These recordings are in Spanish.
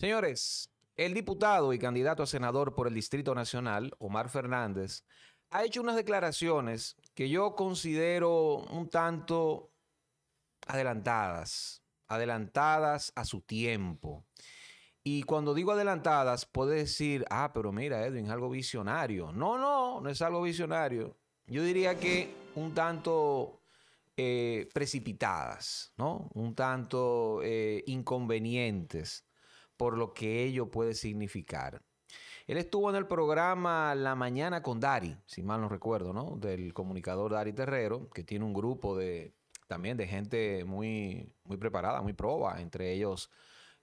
Señores, el diputado y candidato a senador por el Distrito Nacional, Omar Fernández, ha hecho unas declaraciones que yo considero un tanto adelantadas, adelantadas a su tiempo. Y cuando digo adelantadas, puede decir, ah, pero mira, Edwin, es algo visionario. No, no, no es algo visionario. Yo diría que un tanto eh, precipitadas, ¿no? Un tanto eh, inconvenientes por lo que ello puede significar. Él estuvo en el programa La Mañana con Dari, si mal no recuerdo, ¿no? Del comunicador Dari Terrero, que tiene un grupo de también de gente muy, muy preparada, muy proba, entre ellos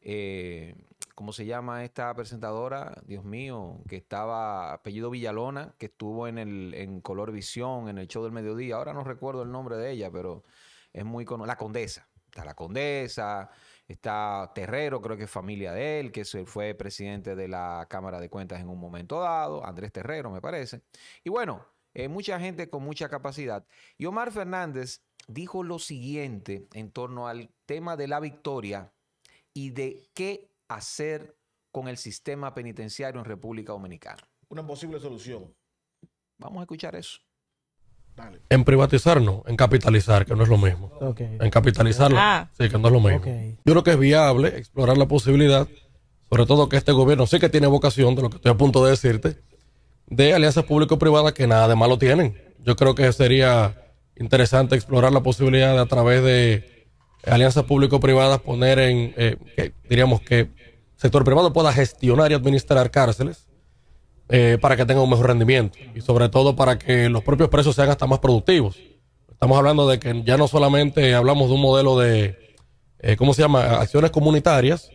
eh, ¿cómo se llama esta presentadora? Dios mío, que estaba, apellido Villalona, que estuvo en el en Color Visión, en el show del mediodía. Ahora no recuerdo el nombre de ella, pero es muy conocida. La Condesa. Está la Condesa, está Terrero, creo que es familia de él, que fue presidente de la Cámara de Cuentas en un momento dado, Andrés Terrero, me parece. Y bueno, eh, mucha gente con mucha capacidad. Y Omar Fernández dijo lo siguiente en torno al tema de la victoria y de qué hacer con el sistema penitenciario en República Dominicana. Una posible solución. Vamos a escuchar eso. En privatizar no, en capitalizar, que no es lo mismo. En capitalizarlo, ah. sí, que no es lo mismo. Yo creo que es viable explorar la posibilidad, sobre todo que este gobierno sí que tiene vocación, de lo que estoy a punto de decirte, de alianzas público-privadas que nada de malo tienen. Yo creo que sería interesante explorar la posibilidad de a través de alianzas público-privadas poner en, eh, que, diríamos que el sector privado pueda gestionar y administrar cárceles eh, para que tenga un mejor rendimiento y sobre todo para que los propios presos sean hasta más productivos. Estamos hablando de que ya no solamente hablamos de un modelo de, eh, ¿cómo se llama?, acciones comunitarias,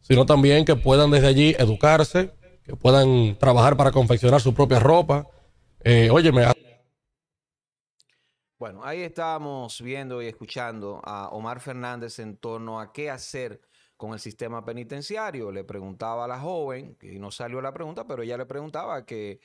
sino también que puedan desde allí educarse, que puedan trabajar para confeccionar su propia ropa. Eh, óyeme, bueno, ahí estábamos viendo y escuchando a Omar Fernández en torno a qué hacer con el sistema penitenciario. Le preguntaba a la joven, y no salió la pregunta, pero ella le preguntaba que,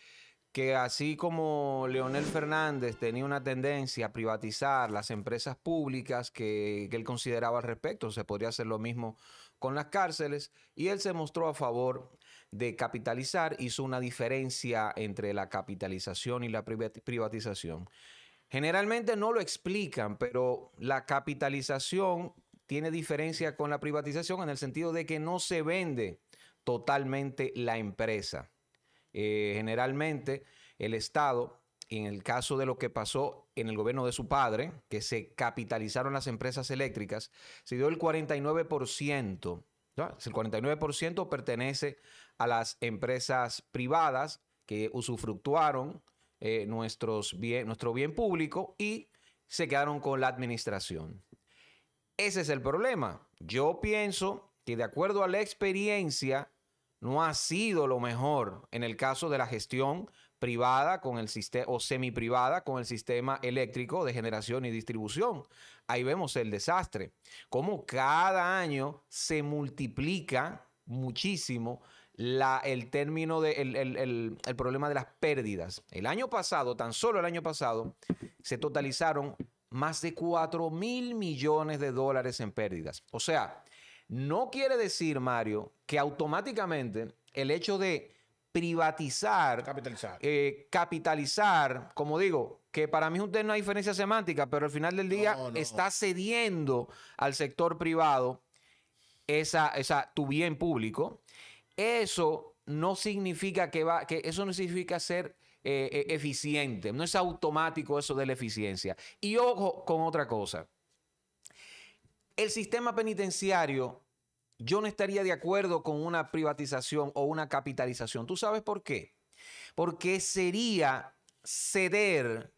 que así como Leonel Fernández tenía una tendencia a privatizar las empresas públicas que, que él consideraba al respecto, se podría hacer lo mismo con las cárceles, y él se mostró a favor de capitalizar, hizo una diferencia entre la capitalización y la privatización. Generalmente no lo explican, pero la capitalización tiene diferencia con la privatización en el sentido de que no se vende totalmente la empresa. Eh, generalmente el Estado, en el caso de lo que pasó en el gobierno de su padre, que se capitalizaron las empresas eléctricas, se dio el 49%. El 49% pertenece a las empresas privadas que usufructuaron eh, nuestro bien público y se quedaron con la administración. Ese es el problema. Yo pienso que de acuerdo a la experiencia, no ha sido lo mejor en el caso de la gestión privada con el sistema o semi privada con el sistema eléctrico de generación y distribución. Ahí vemos el desastre, cómo cada año se multiplica muchísimo el término de el, problema de las pérdidas. El año pasado, tan solo el año pasado, se totalizaron más de 4 mil millones de dólares en pérdidas. O sea, no quiere decir, Mario, que automáticamente el hecho de privatizar, capitalizar, eh, capitalizar como digo, que para mí es una diferencia semántica, pero al final del día está cediendo al sector privado esa, esa, tu bien público eso no significa que va, que eso no significa ser eh, eh, eficiente. No es automático eso de la eficiencia. Y ojo con otra cosa. El sistema penitenciario, yo no estaría de acuerdo con una privatización o una capitalización. ¿Tú sabes por qué? Porque sería ceder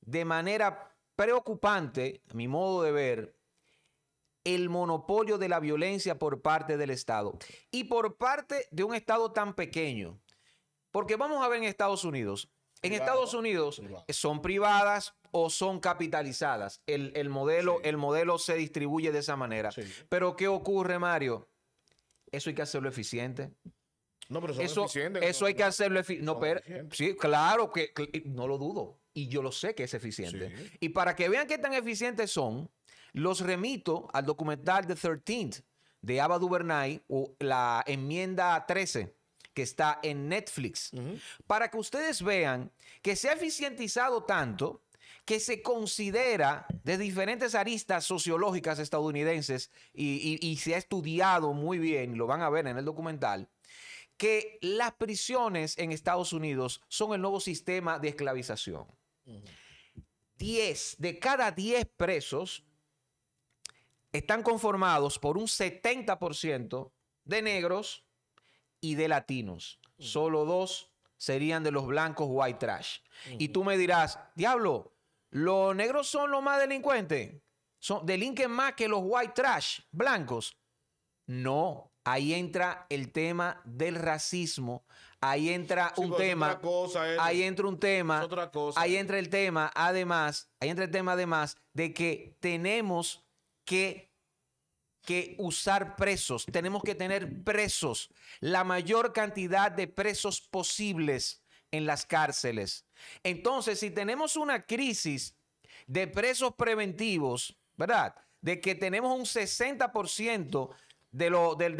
de manera preocupante, a mi modo de ver, el monopolio de la violencia por parte del Estado y por parte de un Estado tan pequeño. Porque vamos a ver en Estados Unidos. En Estados Unidos son privadas o son capitalizadas. El, modelo, el modelo se distribuye de esa manera. Pero ¿qué ocurre, Mario? Eso hay que hacerlo eficiente. No, pero son eso, eso hay que hacerlo eficiente. No, pero, sí, claro que, no lo dudo. Y yo lo sé que es eficiente. Y para que vean qué tan eficientes son, los remito al documental The 13th de Ava DuVernay, o la enmienda 13 que está en Netflix, para que ustedes vean que se ha eficientizado tanto que se considera de diferentes aristas sociológicas estadounidenses y, se ha estudiado muy bien, lo van a ver en el documental, que las prisiones en Estados Unidos son el nuevo sistema de esclavización. 10 de cada 10 presos están conformados por un 70% de negros y de latinos. Solo dos serían de los blancos white trash. Y tú me dirás, diablo, los negros son los más delincuentes. Son, delinquen más que los white trash blancos. No, ahí entra el tema del racismo. Ahí entra un tema. ahí entra un tema. Otra cosa. Ahí entra el tema, además, ahí entra el tema además de que tenemos que, que usar presos. Tenemos que tener presos. La mayor cantidad de presos posibles en las cárceles. Entonces, si tenemos una crisis de presos preventivos, ¿verdad? De que tenemos un 60% de, lo, de,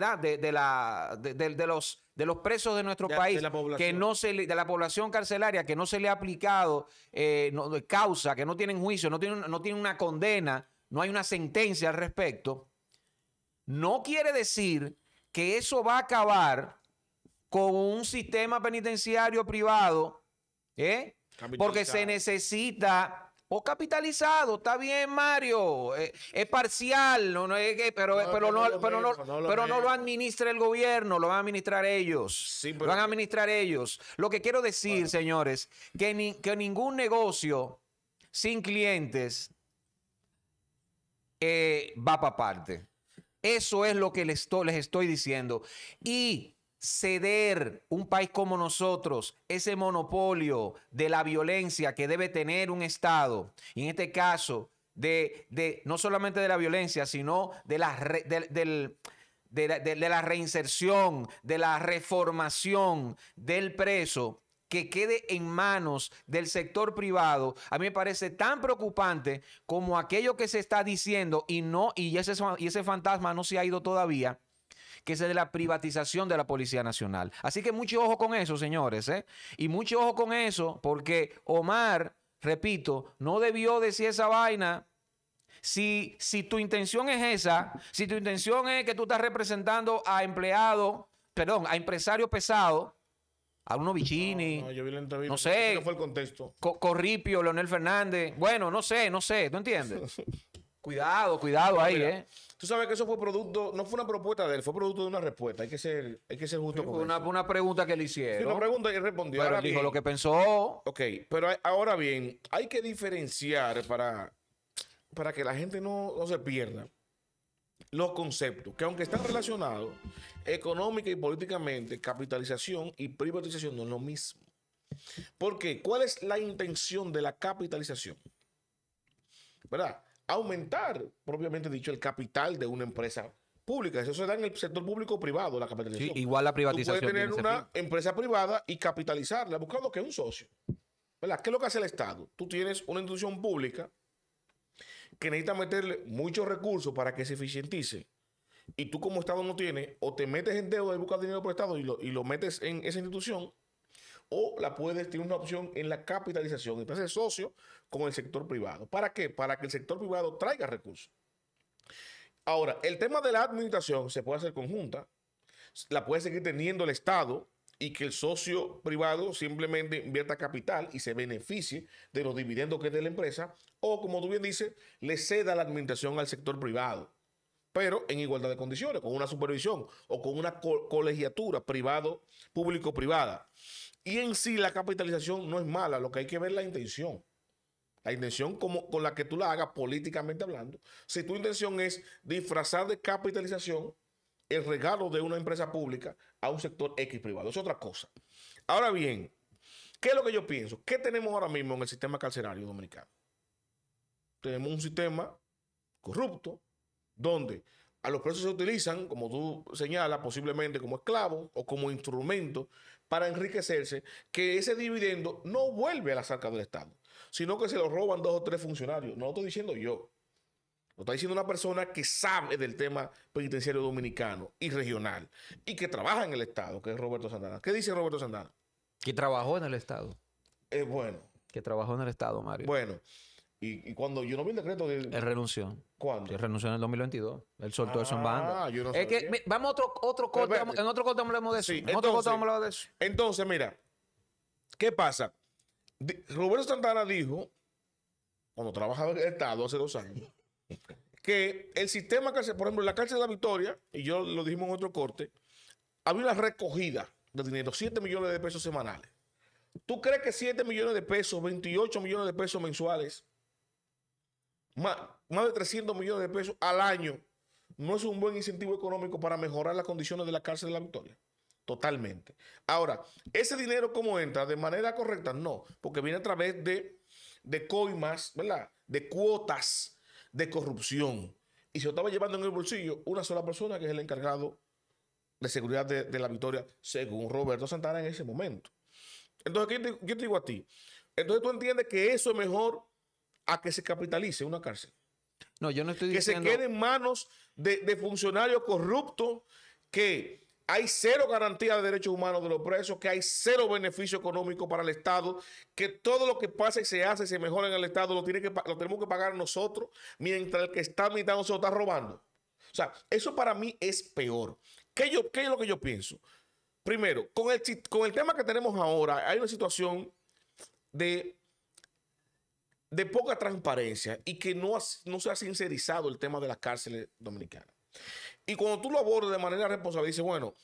la, de, los, de los presos de nuestro país que no se de la población carcelaria que no se le ha aplicado eh, causa, que no tienen juicio, no tienen, no tienen una condena, no hay una sentencia al respecto, no quiere decir que eso va a acabar con un sistema penitenciario privado, ¿eh? porque se necesita o capitalizado, está bien, Mario. Eh, es parcial, no, no es pero, pero, no, pero, no, pero no lo administra el gobierno, lo van a administrar ellos. lo van a administrar ellos. Lo que quiero decir, señores, que, que ningún negocio sin clientes eh, va para parte. Eso es lo que les les estoy diciendo. Y ceder un país como nosotros ese monopolio de la violencia que debe tener un Estado, y en este caso, de, de no solamente de la violencia, sino de la, de, la reinserción, de la reformación del preso, que quede en manos del sector privado, a mí me parece tan preocupante como aquello que se está diciendo y no, y ese, ese fantasma no se ha ido todavía, que es de la privatización de la Policía Nacional. Así que mucho ojo con eso, señores, ¿eh? Y mucho ojo con eso, porque Omar, repito, no debió decir esa vaina. Si, si tu intención es esa, si tu intención es que tú estás representando a empleado, perdón, a empresario pesado, a uno Vicini, no, yo vi la entrevista. no sé, ¿Qué fue el contexto? Corripio, Leonel Fernández, bueno, no sé, no sé, ¿tú entiendes? cuidado, cuidado ahí, ¿eh? Tú sabes que eso fue producto, no fue una propuesta de él, fue producto de una respuesta. Hay que ser, hay que ser justo con una, una, pregunta que le hicieron. Sí, una pregunta y respondió. Pero dijo lo que pensó. Ok, pero ahora bien, hay que diferenciar para, para que la gente no, se pierda los conceptos, que aunque están relacionados económica y políticamente, capitalización y privatización no es lo mismo. ¿Por qué? ¿Cuál es la intención de la capitalización? ¿Verdad? aumentar, propiamente dicho, el capital de una empresa pública. Eso se da en el sector público o privado, la capitalización. Sí, igual la privatización. Tú puedes tener una empresa privada y capitalizarla, buscando que un socio. ¿Verdad? ¿Qué es lo que hace el Estado? Tú tienes una institución pública que necesita meterle muchos recursos para que se eficientice. Y tú como Estado no tienes, o te metes en deuda y buscas dinero por Estado y lo, y lo metes en esa institución, o la puedes, tener una opción en la capitalización, entonces socio con el sector privado. ¿Para qué? Para que el sector privado traiga recursos. Ahora, el tema de la administración se puede hacer conjunta, la puede seguir teniendo el Estado y que el socio privado simplemente invierta capital y se beneficie de los dividendos que es de la empresa, o como tú bien dices, le ceda la administración al sector privado, pero en igualdad de condiciones, con una supervisión o con una colegiatura privado, público-privada. Y en sí la capitalización no es mala, lo que hay que ver es la intención. La intención como, con la que tú la hagas políticamente hablando. Si tu intención es disfrazar de capitalización el regalo de una empresa pública a un sector X privado, es otra cosa. Ahora bien, ¿qué es lo que yo pienso? ¿Qué tenemos ahora mismo en el sistema carcelario dominicano? Tenemos un sistema corrupto donde a los presos se utilizan, como tú señalas, posiblemente como esclavos o como instrumento para enriquecerse, que ese dividendo no vuelve a la arcas del Estado, sino que se lo roban dos o tres funcionarios. No lo estoy diciendo yo. Lo está diciendo una persona que sabe del tema penitenciario dominicano y regional y que trabaja en el Estado, que es Roberto Santana. ¿Qué dice Roberto Santana? Que trabajó en el Estado. Es bueno. Que trabajó en el Estado, Mario. Bueno. Y, cuando yo no vi el decreto de... Él renunció. ¿Cuándo? Él renunció en el 2022. Él soltó eso en banda. Ah, yo no es que, vamos a otro, otro corte. en otro corte hablamos de eso. Sí, en otro corte vamos a hablar de eso. Entonces, mira. ¿Qué pasa? Roberto Santana dijo, cuando trabajaba en el Estado hace dos años, que el sistema cárcel, por ejemplo, en la cárcel de la Victoria, y yo lo dijimos en otro corte, había una recogida de dinero, 7 millones de pesos semanales. ¿Tú crees que 7 millones de pesos, 28 millones de pesos mensuales, más, de 300 millones de pesos al año, no es un buen incentivo económico para mejorar las condiciones de la cárcel de la Victoria? Totalmente. Ahora, ¿ese dinero cómo entra? ¿De manera correcta? No, porque viene a través de, de coimas, ¿verdad? De cuotas de corrupción. Y se lo estaba llevando en el bolsillo una sola persona, que es el encargado de seguridad de, la victoria, según Roberto Santana en ese momento. Entonces, ¿qué te, digo a ti? Entonces tú entiendes que eso es mejor a que se capitalice una cárcel. No, yo no estoy diciendo... Que se quede en manos de, de funcionarios corruptos que hay cero garantía de derechos humanos de los presos, que hay cero beneficio económico para el Estado, que todo lo que pasa y se hace y se mejora en el Estado lo, tiene que, lo tenemos que pagar nosotros, mientras el que está mitad se lo está robando. O sea, eso para mí es peor. ¿Qué, yo, qué es lo que yo pienso? Primero, con el, con el tema que tenemos ahora, hay una situación de, de poca transparencia y que no, no se ha sincerizado el tema de las cárceles dominicanas. Y cuando tú lo abordas de manera responsable, dices, bueno,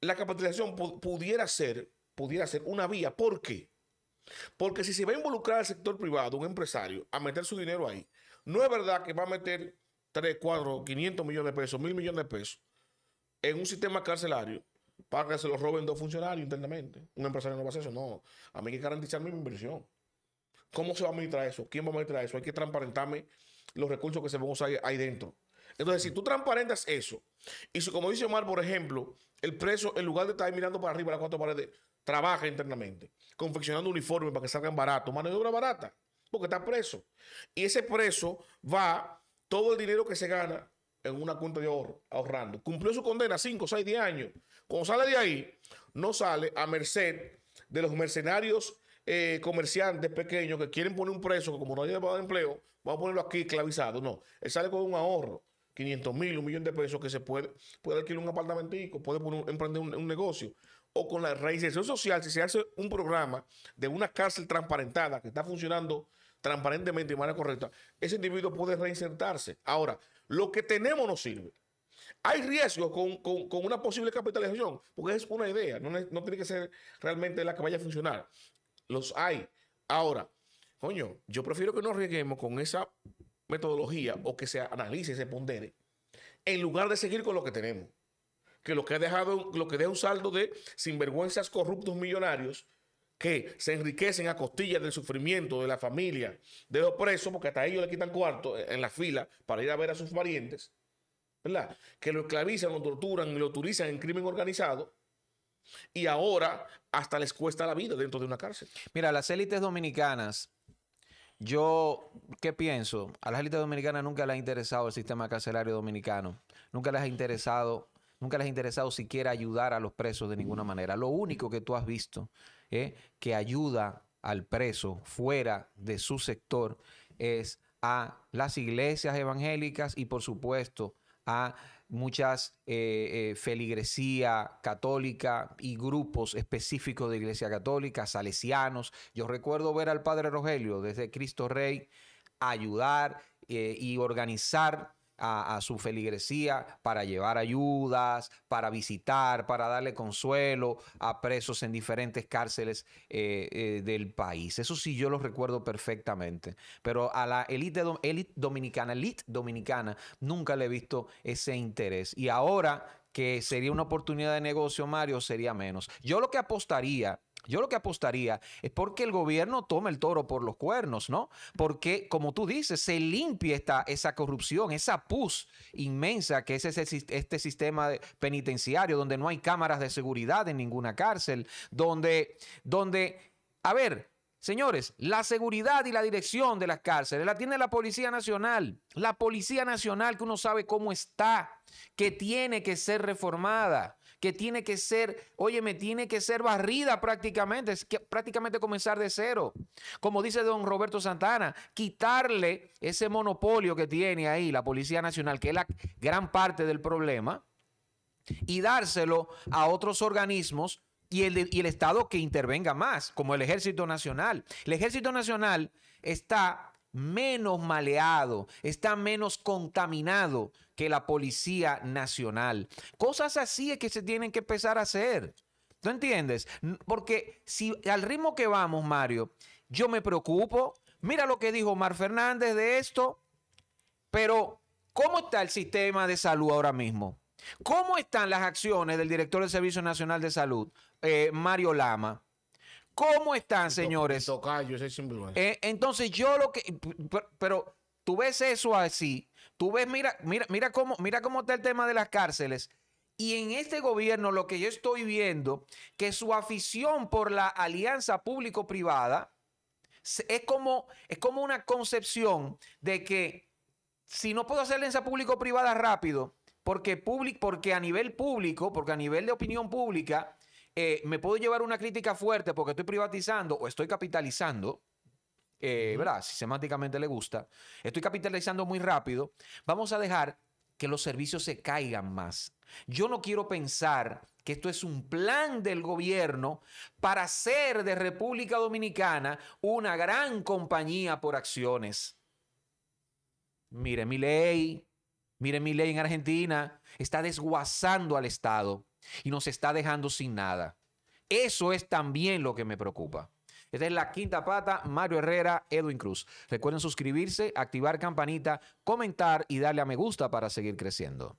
la capitalización pudiera ser, pudiera ser una vía. ¿Por qué? Porque si se va a involucrar el sector privado, un empresario, a meter su dinero ahí, no es verdad que va a meter 3, 4, 500 millones de pesos, mil millones de pesos en un sistema carcelario para que se lo roben dos funcionarios internamente. Un empresario no va a hacer eso. No, a mí hay que garantizar mi inversión. ¿Cómo se va a administrar eso? ¿Quién va a administrar eso? Hay que transparentarme los recursos que se van a usar ahí dentro. Entonces, si tú transparentas eso, y si, como dice Omar, por ejemplo, el preso, en lugar de estar mirando para arriba las cuatro paredes, trabaja internamente, confeccionando uniformes para que salgan baratos, mano de obra barata, porque está preso. Y ese preso va todo el dinero que se gana en una cuenta de ahorro, ahorrando. Cumplió su condena 5, 6, 10 años. Cuando sale de ahí, no sale a merced de los mercenarios eh, comerciantes pequeños que quieren poner un preso, que como no hay de empleo, vamos a ponerlo aquí esclavizado. No, él sale con un ahorro 500 mil, un millón de pesos que se puede, puede adquirir un apartamentico, puede emprender un, negocio. O con la reinserción social, si se hace un programa de una cárcel transparentada que está funcionando transparentemente y de manera correcta, ese individuo puede reinsertarse. Ahora, lo que tenemos no sirve. Hay riesgos con, una posible capitalización, porque es una idea, no, no tiene que ser realmente la que vaya a funcionar. Los hay. Ahora, coño, yo prefiero que no arriesguemos con esa metodología o que se analice y se pondere, en lugar de seguir con lo que tenemos. Que lo que ha dejado, lo que deja un saldo de sinvergüenzas corruptos millonarios que se enriquecen a costillas del sufrimiento de la familia de los presos, porque hasta ellos le quitan cuarto en la fila para ir a ver a sus parientes, ¿verdad? Que lo esclavizan, lo torturan y lo utilizan en crimen organizado. Y ahora hasta les cuesta la vida dentro de una cárcel. Mira, las élites dominicanas yo, ¿qué pienso? A las élites dominicanas nunca les ha interesado el sistema carcelario dominicano. Nunca les ha interesado, nunca les ha interesado siquiera ayudar a los presos de ninguna manera. Lo único que tú has visto que ayuda al preso fuera de su sector es a las iglesias evangélicas y por supuesto a muchas eh, eh, feligresía católica y grupos específicos de iglesia católica, salesianos. Yo recuerdo ver al padre Rogelio desde Cristo Rey ayudar eh, y organizar a, su feligresía para llevar ayudas, para visitar, para darle consuelo a presos en diferentes cárceles eh, eh, del país. Eso sí, yo lo recuerdo perfectamente. Pero a la élite dominicana, élite dominicana, nunca le he visto ese interés. Y ahora que sería una oportunidad de negocio, Mario, sería menos. Yo lo que apostaría yo lo que apostaría es porque el gobierno tome el toro por los cuernos, ¿no? Porque, como tú dices, se limpie esta, esa corrupción, esa pus inmensa que es ese, este sistema penitenciario, donde no hay cámaras de seguridad en ninguna cárcel, donde, donde, a ver, Señores, la seguridad y la dirección de las cárceles la tiene la Policía Nacional. La Policía Nacional que uno sabe cómo está, que tiene que ser reformada, que tiene que ser, oye, me tiene que ser barrida prácticamente, es que prácticamente comenzar de cero. Como dice don Roberto Santana, quitarle ese monopolio que tiene ahí la Policía Nacional, que es la gran parte del problema, y dárselo a otros organismos y el, Estado que intervenga más, como el Ejército Nacional. El Ejército Nacional está menos maleado, está menos contaminado que la Policía Nacional. Cosas así es que se tienen que empezar a hacer. ¿Tú entiendes? Porque si al ritmo que vamos, Mario, yo me preocupo. Mira lo que dijo Mar Fernández de esto. Pero, ¿cómo está el sistema de salud ahora mismo? ¿Cómo están las acciones del director del Servicio Nacional de Salud, eh, Mario Lama? ¿Cómo están, señores? Eh, entonces yo lo que, pero, tú ves eso así, tú ves, mira, mira, mira cómo, mira cómo está el tema de las cárceles. Y en este gobierno lo que yo estoy viendo, que su afición por la alianza público-privada es como, es como una concepción de que si no puedo hacer alianza público-privada rápido, porque, porque a nivel público, porque a nivel de opinión pública, eh, me puedo llevar una crítica fuerte porque estoy privatizando o estoy capitalizando, eh, ¿verdad? Sistemáticamente le gusta. Estoy capitalizando muy rápido. Vamos a dejar que los servicios se caigan más. Yo no quiero pensar que esto es un plan del gobierno para hacer de República Dominicana una gran compañía por acciones. Mire, mi ley, Mire, mi ley en Argentina está desguazando al Estado y nos está dejando sin nada. Eso es también lo que me preocupa. Esta es la quinta pata, Mario Herrera, Edwin Cruz. Recuerden suscribirse, activar campanita, comentar y darle a me gusta para seguir creciendo.